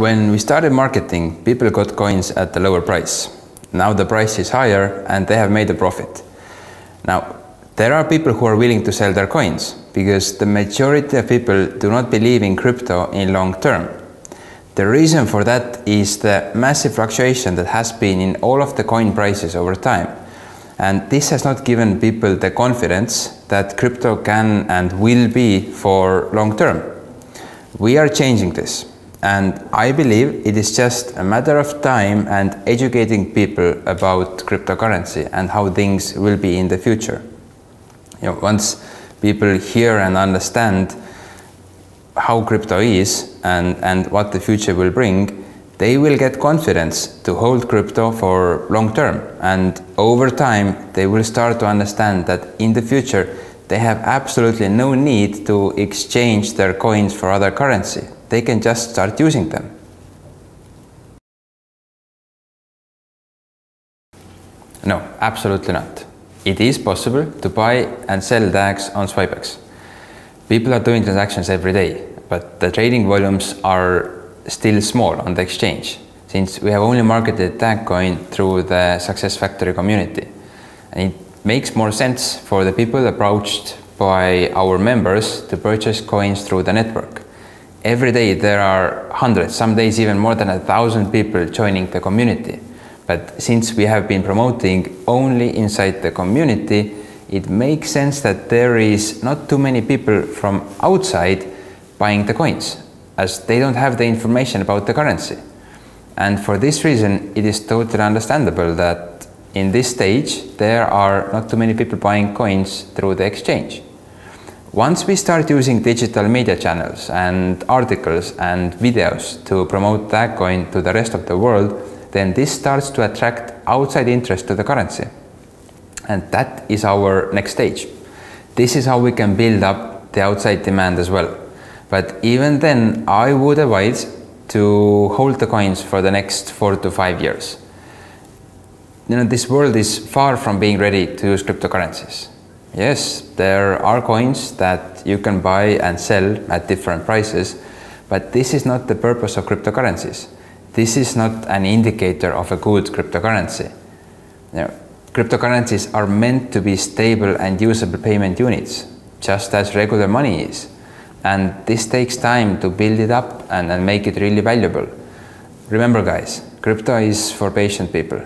When we started marketing, people got coins at a lower price. Now the price is higher and they have made a profit. Now, there are people who are willing to sell their coins because the majority of people do not believe in crypto in long term. The reason for that is the massive fluctuation that has been in all of the coin prices over time. And this has not given people the confidence that crypto can and will be for long term. We are changing this. And I believe it is just a matter of time and educating people about cryptocurrency and how things will be in the future. You know, once people hear and understand how crypto is and, and what the future will bring, they will get confidence to hold crypto for long term. And over time, they will start to understand that in the future, they have absolutely no need to exchange their coins for other currency they can just start using them. No, absolutely not. It is possible to buy and sell DAGs on Swipex. People are doing transactions every day, but the trading volumes are still small on the exchange, since we have only marketed DAG coin through the Success Factory community. And it makes more sense for the people approached by our members to purchase coins through the network every day there are hundreds, some days even more than a thousand people joining the community. But since we have been promoting only inside the community, it makes sense that there is not too many people from outside buying the coins, as they don't have the information about the currency. And for this reason, it is totally understandable that in this stage, there are not too many people buying coins through the exchange. Once we start using digital media channels and articles and videos to promote DAGcoin to the rest of the world, then this starts to attract outside interest to the currency. And that is our next stage. This is how we can build up the outside demand as well. But even then, I would advise to hold the coins for the next four to five years. You know, this world is far from being ready to use cryptocurrencies. Yes, there are coins that you can buy and sell at different prices, but this is not the purpose of cryptocurrencies. This is not an indicator of a good cryptocurrency. Cryptocurrencies are meant to be stable and usable payment units, just as regular money is. And this takes time to build it up and, and make it really valuable. Remember guys, crypto is for patient people.